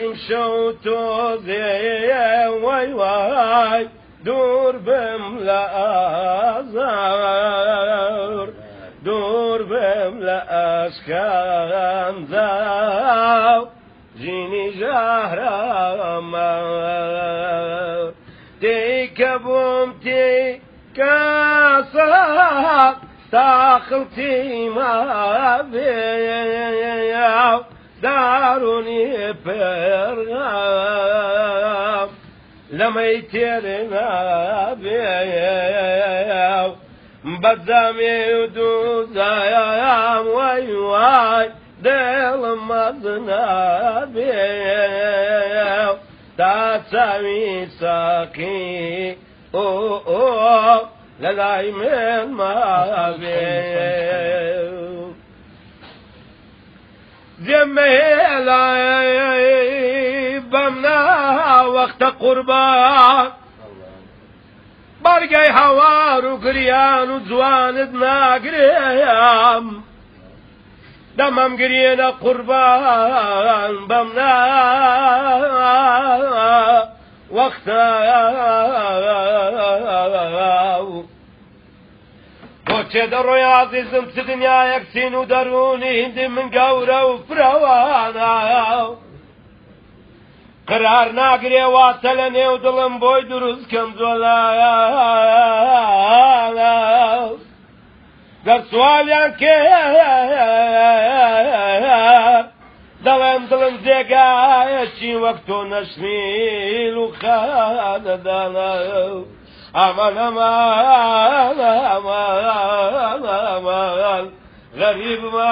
ئیمشە تۆزێ وای وای دوور بم لە ئازار دوور بم لە ئەشکاندا ژینی ژاهرامە تێکە بووم تێ کەسە تاخڵتی ما بێ دارونی پێرغام لەمەی تێرنا بێ بەدامێ و دووزایام وای وای دڵم مەزنا بێ تا چاوی ساقی ئۆ ئۆ لە لای من ما بێ جمهلای بمنا وقت قربان. بەرگەی هەوار و گریان و جوانت ناگرێم دەمەم گرێنە قوربان بەم وەختە بۆچێ دەڕۆی عزیزم چ دنیایەک چین و دەرونی هندی من گەورە و فرەوانە قرار ناگرێ واتە لە نێو دڵم بۆی دروست کەم جۆلا گەر سوالیان کێ دەڵێم دڵم جێگایە چی وەک تۆ نەشمیل و خانەدانە ئەمان ئەمان غەریب ما